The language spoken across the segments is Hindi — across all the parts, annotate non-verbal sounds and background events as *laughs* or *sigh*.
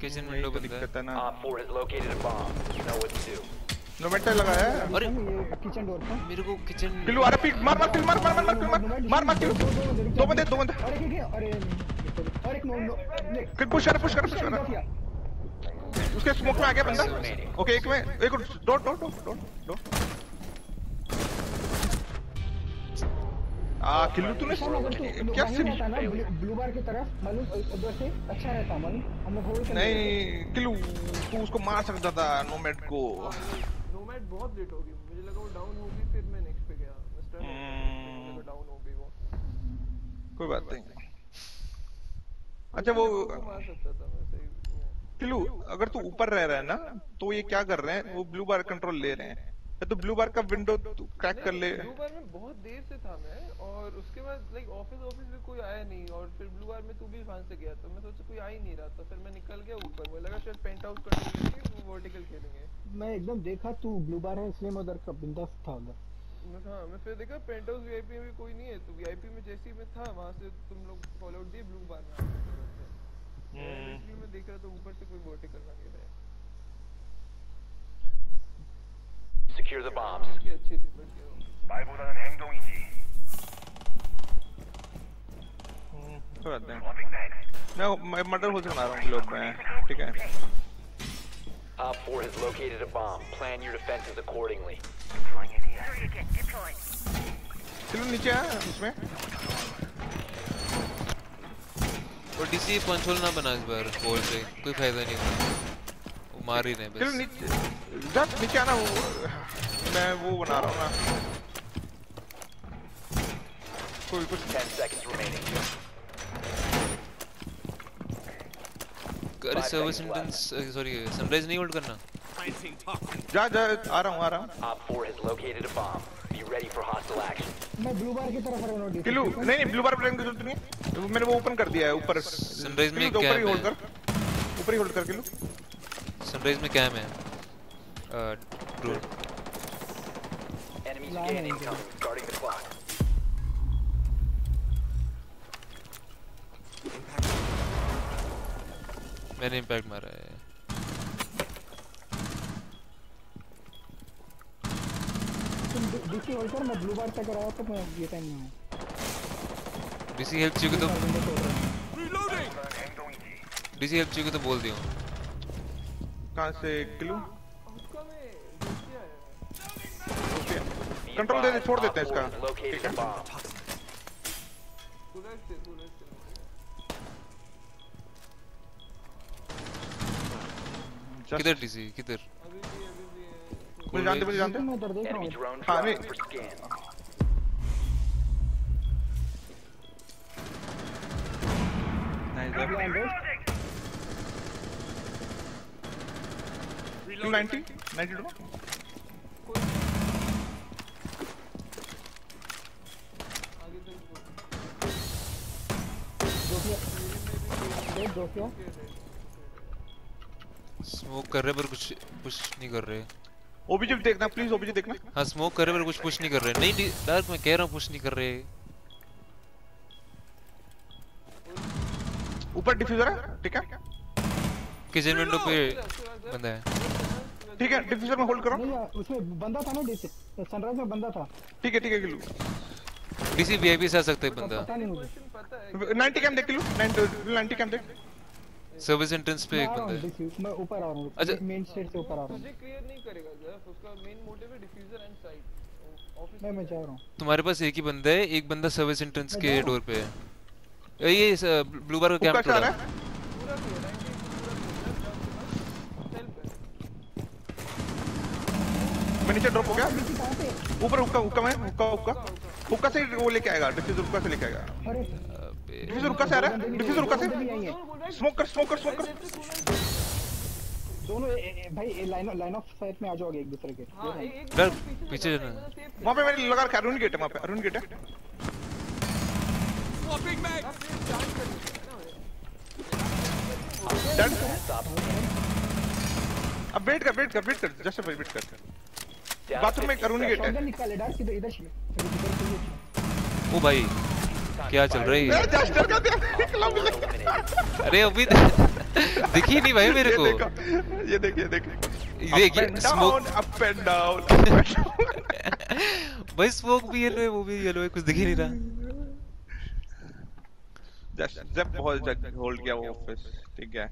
किचन विंडो है दिक्कत है ना Op 4 has located a bomb. You know what to do. नोमेटा लगाया है अरे किचन डोर पे मेरे को किचन किल्लू आ रहा पीक मार मार किल्लू मार मार मार मार मार मार मार किल्लू दो बंदे दो बंदे अरे ठीक है अरे और एक नो नो किल पुश कर पुश कर पुश कर उसके स्मोक में आ गया बंदा ओके एक में एक डॉट डॉट डॉट डॉट आ किल्लू तूने शाम क्या वहीं सिम ब्लू- बार की तरफ़ मालूम उधर से अच्छा रहता मालूम हम लोग होल कर नहीं किल्लू तू उसको मार सकता था नोमैड को। नोमैड बहुत लेट होगी। मुझे लगा वो डाउन होगी फिर मैं नेक्स्ट पे गया। मिस्टर हम्म। डाउन हो गई वो। कोई बात नहीं। अच्छा वो वो मार सकता था मैं सही। किल्लू अगर तू ऊपर रह रहा है ना तो ये क्या कर रहे हैं? वो ब्लू बार कंट्रोल ले रहे हैं। या तो ब्लू बार का विंडो तू क्रैक कर ले। ब्लू बार में बहुत देर से था मैं और उसके बाद लाइक ऑफ़िस ऑफ़िस में कोई आया नहीं और फिर ब्लू बार में तू भी वहाँ से गया तो मैं सोचा कोई आ ही नहीं रहा था फिर मैं निकल गया ऊपर। मुझे लगा शायद पेंट हाउस कंटिन्यू वो वर्टिकल खेलेंगे। मैं एकदम देखा तू ब्लू बार है इसलिए मैं उधर का बिंदास था उधर। मैं हाँ मैं फिर देखा पेंट हाउस वीआईपी में भी कोई नहीं है तो वीआईपी में जैसे ही मैं था वहाँ से तुम लोग फॉलो आउट दिए ब्लू बार में। मैं देख रहा था ऊपर से कोई वर्टिकल ना गिरा है Secure the bombs. की अच्छी थी बट 말보다는 행동이지. कोई बात नहीं मैं मर्डर हो से बना रहा हूँ लोग मैं ठीक है Op 4 has located a bomb. Plan your defenses accordingly. किल्लू नीचे आ इसमें और डीसी पंच होल ना बना इस बार होल से कोई फायदा नहीं होगा वो मार ही रहे बस। नीचे जा नीचे आना वो मैं वो बना रहा हूँ ना। कोई कुछ 10 seconds remaining. अरे सर्विस इंटेंस सॉरी सनराइज नहीं होल्ड करना। जा जा आ रहा हूँ आ रहा हूँ Op 4 has located a bomb. Be ready for hostile action. मैं ब्लू बार की तरफ़ रहा हूँ किल्लू नहीं नहीं ब्लू बार प्लेन की ज़रूरत नहीं है। मैंने वो ओपन कर दिया है ऊपर। Sunrise में क्या ऊपर ही होल्ड कर। ऊपर ही होल्ड कर किल्लू सनराइज में कैम है drone Enemies gain income guarding the clock मैंने इंपैक्ट मारा है। बीसी हेल्प चाहिए तो बीसी हेल्प चाहिए तो बोल दियो। कहाँ से ग्लू कंट्रोल दे दे छोड़ देते हैं इसका। ठीक है। किधर डीसी? किधर? मुझे जानते मुझे जानते। मैं उधर देख रहा हूँ। हाँ नहीं। Nice. स्मोक कर रहे पर कुछ पुश नहीं कर रहे। ओबीजी देखना प्लीज़ ओबीजी देखना। हाँ स्मोक कर रहे पर कुछ पुश नहीं कर रहे। नहीं डार्क मैं कह रहा हूँ पुश नहीं कर रहे। ऊपर डिफ्यूजर है ठीक है? किचन विंडो पे बंदा है। ठीक है डिफ्यूजर में होल्ड करो। नहीं उसमें बंदा था ना डीसी सनराइज में बंदा था। ठीक है ठीक है किल्लू डीसी वीआईपी से आ सकता है बंदा। पता नहीं मुझे। क्वेश्चन पता है 90 कैम देख। किल्लू 90 कैम देख सर्विस एंट्रेंस पे एक बंदा है। मैं ऊपर आ रहा हूँ। अच्छा। मेन स्टेट से ऊपर आ रहा हूँ। तुझे क्लियर नहीं करेगा जफ उसका मेन मोटिव है डिफ्यूजर एंड साइट ऑफ़िस मैं मैं जा रहा हूँ। तुम्हारे पास एक ही बंदा है एक बंदा सर्विस एंट्रेंस के डोर पे है। ये ब्लू बार का कैंप तोड़ा रहा है पूरा क्लियर 90 पूरा क्लियर हेल्प मैं नीचे ड्रॉप हो गया। ऊपर हुक्का हुक्का में हुक्का हुक्का। हुक्का से वो लेके आएगा डिफ्यूजर हुक्का से लेके आएगा। अरे डिफ्यूजर हुक्का से आ रहा है डिफ्यूजर हुक्का से। है स्मोक कर स्मोक कर स्मोक कर। दोनों भाई लाइन लाइन ऑफ़ साइट में आ जाओगे एक दूसरे के। हाँ एक एक पीछे जाना। वहाँ पे मैंने लगा रखा है अरुण गेट है वहाँ पे अरुण गेट है। Dead? अब वेट कर वेट कर वेट कर। जस्ट वेट कर। बाथरूम में 15 अरुण गेट है निकाले डार्क इधर इधर चाहिए ओ भाई क्या चल रही? है जस्ट कर दिया Op 4 eliminated. अरे अभी तो- दिखी नहीं भाई मेरे को। ये देख ये देख देख स्मोक अप एंड डाउन भाई स्मोक भी येलो है वो भी येलो है कुछ दिख ही नहीं रहा। जस्ट जब बहुत होल्ड किया वो ऑफ़िस ठीक है।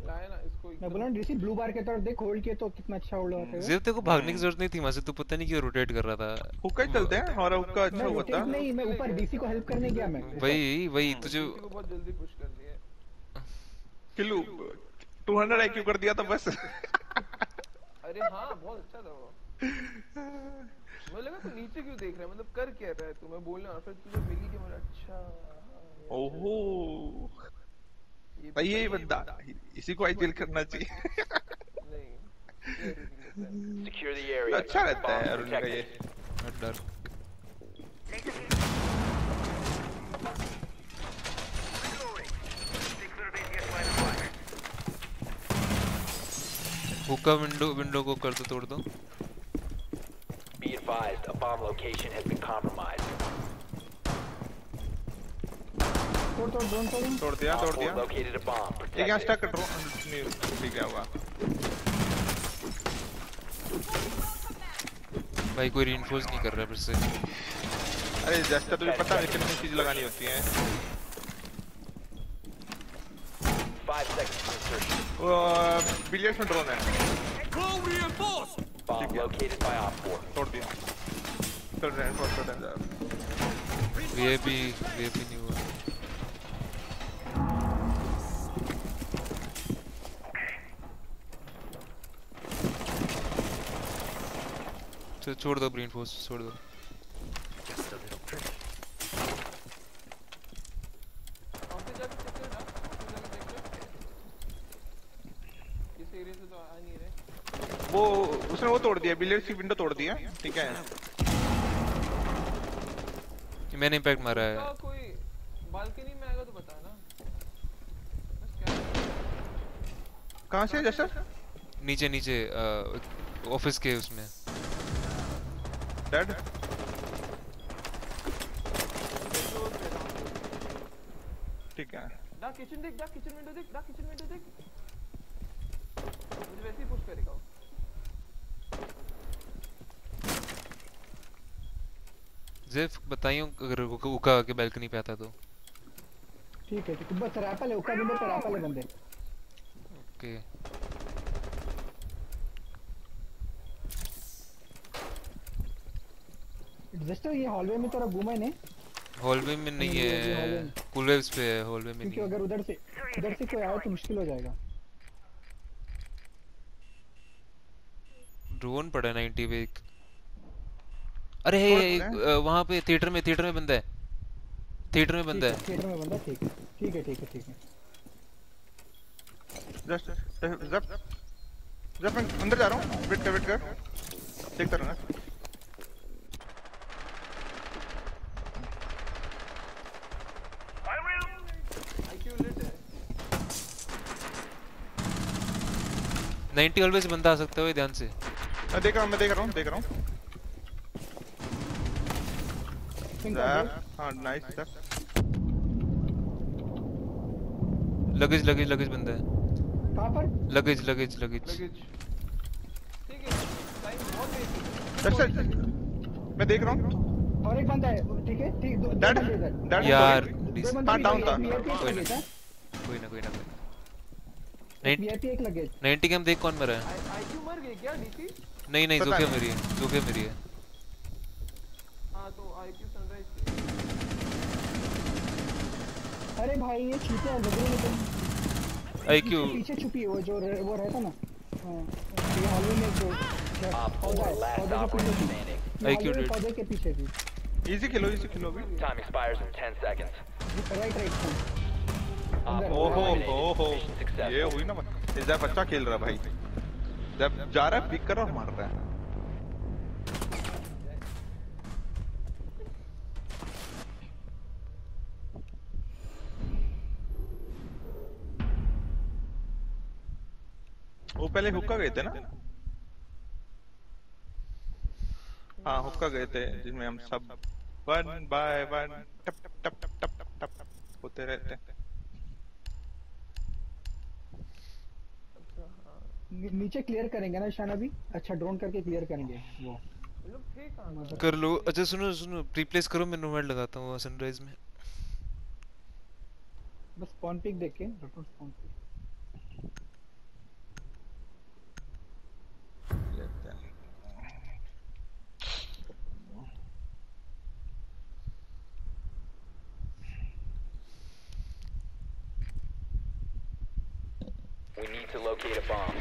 लाया ना इसको मैं बोला डीसी ब्लू बार के तरफ़ देख होल्ड किए तो कितना अच्छा होल्ड होता है। तेरे को भागने की ज़रूरत नहीं थी वहाँ से तू पता नहीं क्यों रोटेट कर रहा था। हुक्का ही चलते हैं और हुक्का अच्छा मैं होता रोटेट है नहीं मैं ऊपर डीसी को हेल्प करने गया मैं। वही वही तुझे बहुत जल्दी पुश कर दिया किलू 200 आईक्यू कर दिया था बस। अरे हाँ बहुत अच्छा था वो। मुझे लगा तू नीचे क्यों देख रहा है? मतलब कर क्या रहा है तू? मैं बोलने और फिर तुझे मिली कि मुझे अच्छा। हाँ, ओहो। भाई यही बंदा इसी को आईपीएल करना चाहिए अच्छा रहता है अरुण का ये। डर। हुका विंडो विंडो को कर दो तोड़ दो। Be advised a bomb location has been compromised तोड़ तोड़ ड्रोन तोड़ तोड़ दिया तोड़ दिया। यहाँ Protect स्टक ड्रोन ठीक है होगा। भाई कोई रीइंफोर्स नहीं कर रहा फिर से। अरे जस्ट तुझे पता है कितनी चीज़ लगानी होती है। Five seconds insertion. वो बिलियर्ड्स में ड्रोन है। Bomb located by Op 4. तोड़ दिया। चल रहे हैं फॉर चल वीआईपी वीआईपी नहीं तो छोड़ दो रीइंफोर्स छोड़ दो। वो उसने वो तोड़ दिया बिलियर्ड्स की विंडो तोड़ दी है ठीक है। मैंने इम्पैक्ट मारा है। उसका कोई बालकनी में आएगा तो बता ना कहाँ से जस्ट नीचे नीचे ऑफ़िस के उसमें। डेड ठीक है। डा किचन देख डा किचन विंडो देख डा किचन विंडो देख। मुझे वैसे ही पुश करेगा वो। जेफ बताइयो अगर उका के बालकनी पे आता तो। ठीक है ठीक है बस रैपल है उसका विंडो पे रैपल है बंदे। ओके जस्ट ये हॉलवे में थोड़ा घूमा ही नहीं? हॉलवे में नहीं है कूल वेव्स पे है हॉलवे में क्योंकि अगर उधर से उधर से कोई आए तो मुश्किल हो जाएगा। ड्रोन पड़ा है 90 पे एक। अरे वहाँ पे थिएटर में थिएटर में बंदा है। थिएटर में बंदा है थिएटर में बंदा ठीक है। ठीक है ठीक है ठीक है। जस्ट जब जब मैं अंदर जा रहा हूँ। वेट कर वेट कर। देखता रहना will. आईक्यू लिट है 90 हॉलवे से बंदा आ सकता है ध्यान से। मैं देख रहा हूँ मैं देख रहा हूँ देख रहा हूँ. हाँ nice zap luggage luggage luggage बंदा है। कहाँ पर लगेज लगेज लगेज लगेज ठीक है टाइम बहुत वेट जस्ट मैं देख रहा हूँ। और एक बंदा है ठीक है ठीक दो डैड डैड यार हाँ, down था। कोई है कोई ना कोई ना कोई वीआईपी एक लगेज 90 के हम देख कौन मरा है? आईक्यू मर गई क्या डीसी नहीं नहीं नहीं। मेरी है जोफिया मेरी है। हाँ तो आईक्यू सनराइज अरे भाई ये छुपे है रहे हैं आईक्यू पीछे छुपी है वो जो वो रहता ना। हाँ, ये हॉलवे में जो क्या Op 4, पौधा के पीछे में भी इजी खेलो इजी खेलो अभी। Time expires in 10 seconds. Right right Op अंदर। 4 ओहो ओहो ये हुई ना अच्छा खेल रहा भाई। जब जा रहा है पिक कर और मार रहा है। वो पहले हुक्का गए थे ना? हाँ हुक्का गए थे जिसमें हम सब वन बाय वन टप टप टप टप टप होते रहते हैं। नीचे क्लियर करेंगे ना शान अभी? अच्छा ड्रोन करके क्लियर करेंगे। वो। लोग कर लो। अच्छा सुनो सुनो। रिप्लेस करो मैं नोमैड लगाता हूँ सनराइज में। बस स्पॉन पिक देख के doctor spawn pick We need to locate a bomb.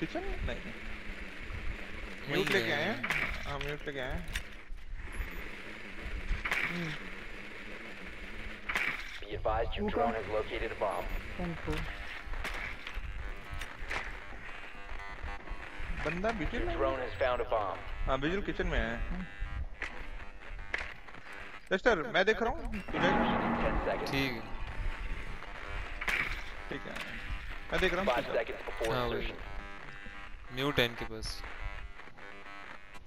Kitchen नहीं म्यूट लेके आए हैं हाँ म्यूट लेके आए हैं Be advised your Okay. drone has located a bomb. Tempo बंदा बिजल drone has found a bomb. हाँ बिजल किचन में है लेस्टर मैं देख रहा हूँ. ठीक ठीक है मैं देख रहा हूँ हाँ. म्यूट है इनके पास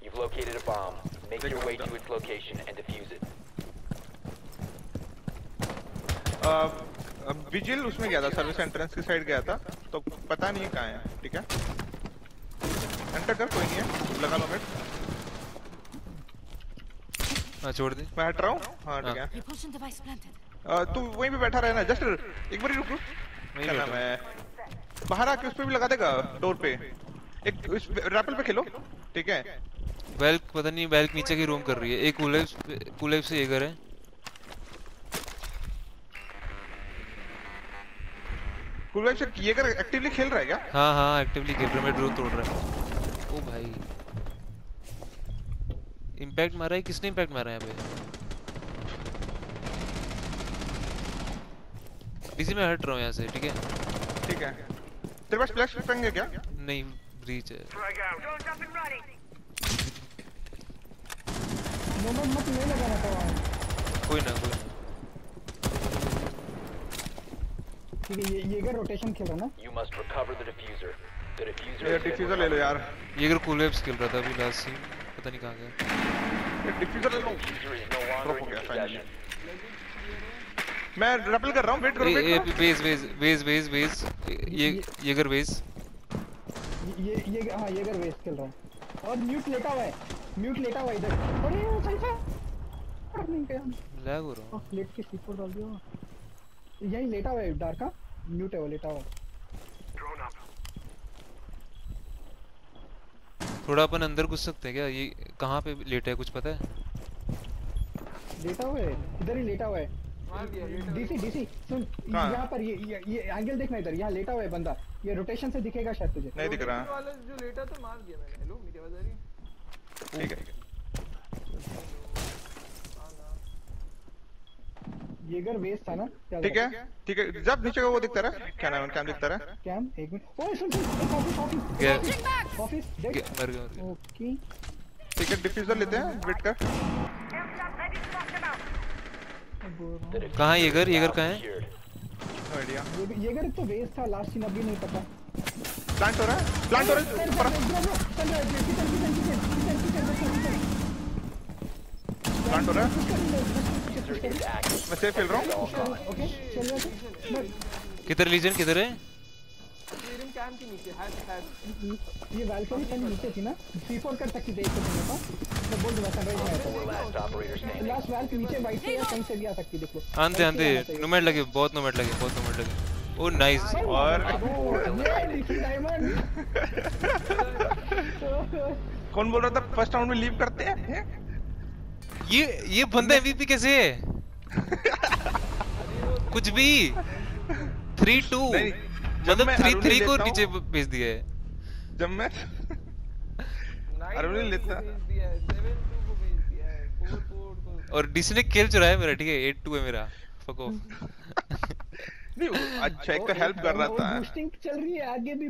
You've located a bomb. Make your way to its location and defuse it. अ, अ, विजिल उसमें गया था सर्विस एंट्रेंस की साइड गया था तो पता नहीं है कहाँ है ठीक है एंटर कर कोई नहीं है। लगा लो मिनट हाँ छोड़ दे। मैं हट रहा हूँ। हाँ ठीक हाँ। है. तू वहीं पे बैठा रहना। जस्ट एक बार ही रुक रुक। क्या नाम है? बाहर आके उस पे भी लगा देगा डोर पे। एक इस रैपल पे खेलो। ठीक है। वेल्क पता नहीं वेल्क नीचे की रूम कर रही है। एक कूलेप्स कूलेप्स से एगर है। कुल से ये कर एक्टिवली खेल रहा है क्या? हाँ हाँ एक्टिवली खेल रहा है। ड्रोन तोड़ रहा है। ओ भाई। इम्पैक्ट मारा है? किसने इम्पैक्ट मारा है यहाँ पे? इसी में हट रहा हूँ यहाँ से ठीक है? ठीक है। तेरे पास फ्लैश पेंग है क्या? नहीं ब्रीच है। मत नहीं कोई ना कोई ठीक है ये ये रोटेशन खेल रहा है ना? You must recover the diffuser. ये has been डिफ्यूजर ले लो यार। ये अगर कूलेप्स खेल रहा था अभी लास्ट सीन पता नहीं कहाँ गया। ये डिफ्यूजर ले लो। In हो गया possession. मैं रैपल कर रहा हूँ वेट करो वेट करो। वेज वेज वेज वेज वेज ये ये अगर वेज ये ये हाँ ये हाँ ये वेस्ट खेल रहा है। और म्यूट लेटा हुआ है। म्यूट लेटा हुआ इधर। अरे वो सही था अरे नहीं गया। लैग हो रहा हूँ। प्लेट के सीट डाल दिया। यही लेटा हुआ है डार्का म्यूट है वो लेटा हुआ थोड़ा अपन अंदर घुस सकते हैं क्या? ये कहाँ पे लेटा है? कुछ पता है? लेटा हुआ है। इधर ही लेटा हुआ है। मार दिया लेटर डीसी डीसी सुन? यहाँ पर ये ये, ये एंगल देखना इधर। यहाँ लेटा हुआ है बंदा। ये रोटेशन से दिखेगा शायद तुझे। नहीं दिख रहा। वाला जो लेटा तो मार दिया मैंने। हेलो मेरी आवाज़ आ रही है ठीक है। येगर वेस्ट था ना ठीक है ठीक है जब नीचे का वो दिखता रहा क्या नाम है क्या दिखता रहा कैम एक मिनट ओए सुन सुन ऑफ़िस ऑफ़िस ऑफ़िस देख मर गया ओके ठीक है डिफ्यूजर लेते हैं वेट कर कहाँ ये घर? ये घर now है? आइडिया येगर तो वेस्ट था लास्ट सीन अभी नहीं पता प्लांट हो रहा है प्लांट हो रहा है ऊपर प्लांट हो रहा है. मैं सेफ़ खेल रहा हूँ। ओके चल जाते किधर लीजन किधर है? कैम के नीचे हैच ये बालकनी नीचे थी ना C4 कर सकती थी एक सेकंड का मैं बोल दूँगा सनराइज में Four last operator standing. Last wall के नीचे वाइट से कहीं से भी आ सकती देखो। आंते आंते नोमैड लगे बहुत नोमैड लगे बहुत नोमैड लगे। ओ नाइस और *laughs* *laughs* *laughs* कौन बोल रहा था फ़र्स्ट राउंड में लीव करते हैं हैं? ये ये बंदा एमवीपी कैसे है? कुछ भी। थ्री टू जब मतलब थ्री थ्री को नीचे भेज दिया है। जब मैं अरुण लेता- और डीसी ने किल चुराया मेरा ठीक है? एट टू है मेरा। फक ऑफ़ *laughs* नहीं अच्छा एक तो हेल्प कर रहा था। बूस्टिंग चल रही है आगे भी